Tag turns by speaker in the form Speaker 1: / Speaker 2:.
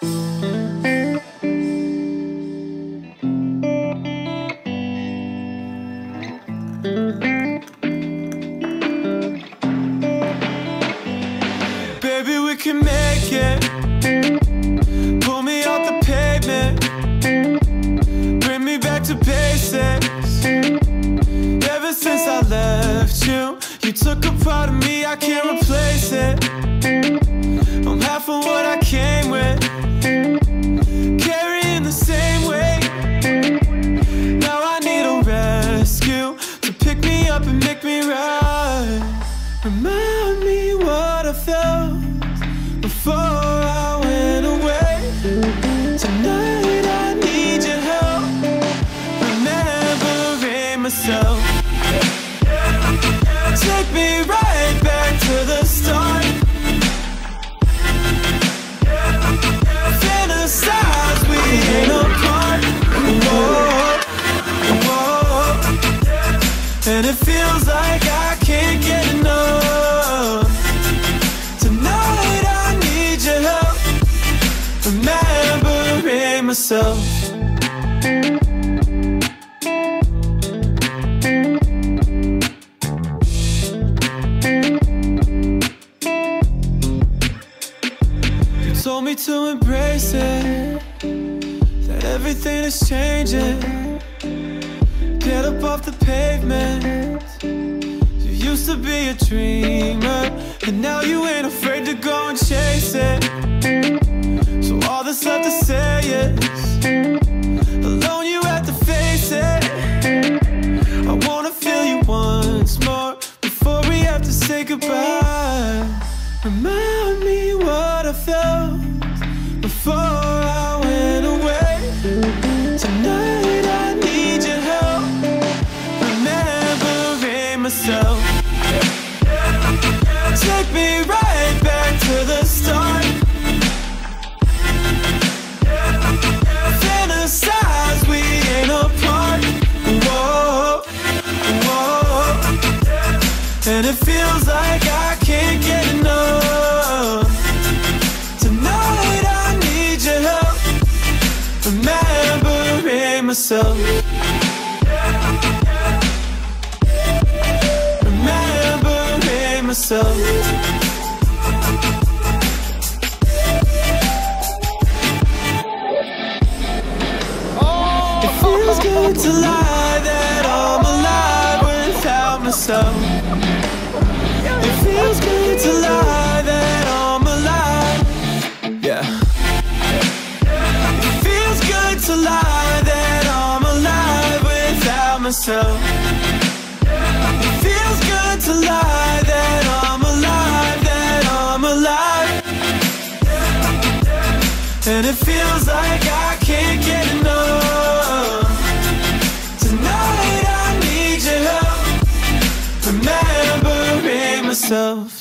Speaker 1: Baby, we can make it. Pull me off the pavement. Bring me back to basics. Ever since I left you, you took a part of me, I can't replace it. I'm half of what I And it feels like I can't get enough. Tonight I need your help. Remembering myself. Told me to embrace it. That everything is changing. Get up off the pavement. You used to be a dreamer, and now you ain't afraid to go and chase it. So all that's left to say is, alone you have to face it. I wanna feel you once more before we have to say goodbye. Remind me what I felt And it feels like I can't get enough. Tonight I need your help. Remembering myself. Remembering myself. It feels good to lie that I'm alive without myself. And it feels like I can't get enough. Tonight I need your help. Remembering myself.